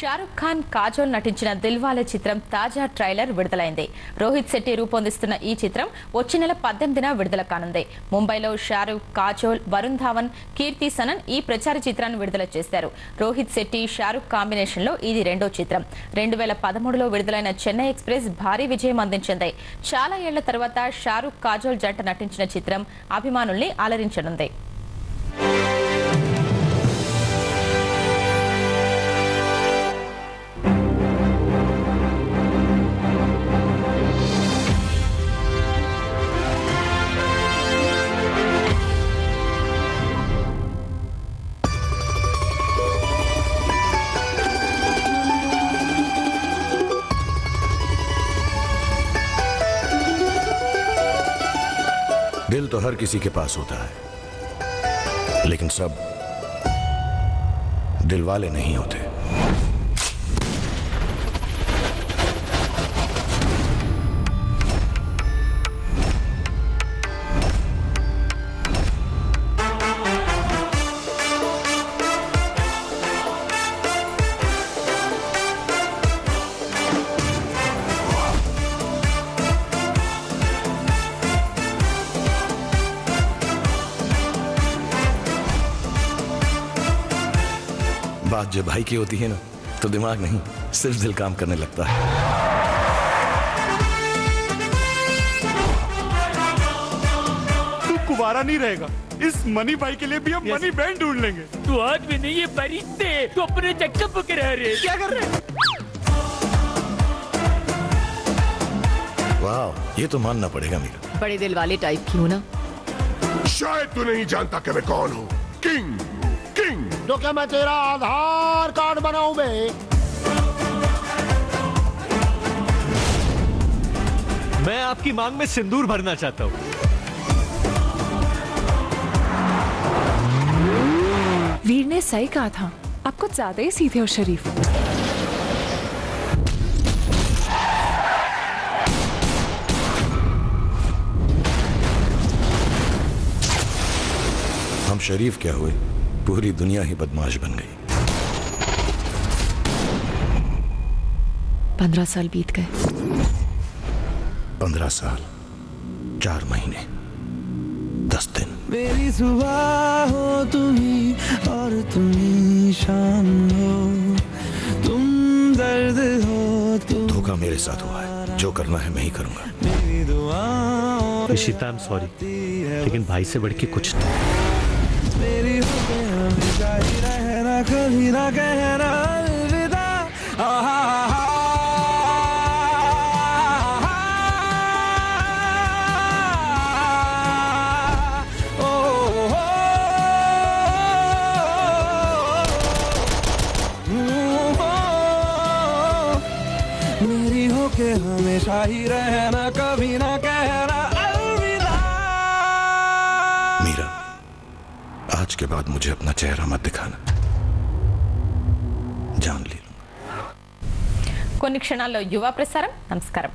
షారుఖ్ ఖాన్ కాజోల్ నటించిన దిల్వాలే చిత్రం తాజా ట్రైలర్ విడుదలైంది. రోహిత్ శెట్టి రూపొందిస్తున్న ఈ చిత్రం వచ్చే నెల పద్దెనిమిదిన విడుదల కానుంది. ముంబైలో షారుఖ్ కాజోల్ వరుణ్ ధావన్ కీర్తి సనన్ ఈ ప్రచార చిత్రాన్ని విడుదల చేశారు. రోహిత్ శెట్టి షారుఖ్ కాంబినేషన్లో ఇది రెండో చిత్రం. రెండు వేల పదమూడులో విడుదలైన చెన్నై ఎక్స్ప్రెస్ భారీ విజయం అందించింది. చాలా ఏళ్ళ తర్వాత షారుఖ్ కాజోల్ జంట నటించిన చిత్రం అభిమానుల్ని అలరించనుంది. दिल तो हर किसी के पास होता है। लेकिन सब दिल वाले नहीं होते। बात जब भाई की होती है ना तो दिमाग नहीं सिर्फ़ दिल काम करने लगता है। तू कुवारा नहीं रहेगा। इस मनी भाई के लिए भी हम मनी बैंड ढूंढ लेंगे। तू आज भी नहीं ये फरिश्ते। तू अपने चक्कर पे रह रहे क्या कर रहे वाह ये तो मानना पड़ेगा मेरा बड़े दिल वाले टाइप की हूँ ना। शायद तू नहीं जानता कि मैं कौन हूँ। किंग तो क्या मैं तेरा आधार कार्ड बनाऊँ बे? मैं आपकी मांग में सिंदूर भरना चाहता हूँ। वीर ने सही कहा था। आप कुछ ज़्यादा ही सीधे हो शरीफ। हम शरीफ क्या हुए? पूरी दुनिया ही बदमाश बन गई। पंद्रह साल बीत गए। पंद्रह साल चार महीने दस दिन। मेरी सुबह हो तुम्ही और तुम्ही शाम हो। तुम दर्द हो तुम। धोखा मेरे साथ हुआ है। जो करना है मैं ही करूँगा। मेरी दुआओं इशिता आई एम सॉरी लेकिन भाई से बढ़ के कुछ नहीं मेरी होके हमेशा ही रहना, कभी ना कहना। अलविदा मेरी होके हमेशा ही रहना कभी ना कहना आज के बाद मुझे अपना चेहरा मत दिखाना जान ले लूंगा కొన్ని క్షణాల్లో యువ ప్రసారం నమస్కారం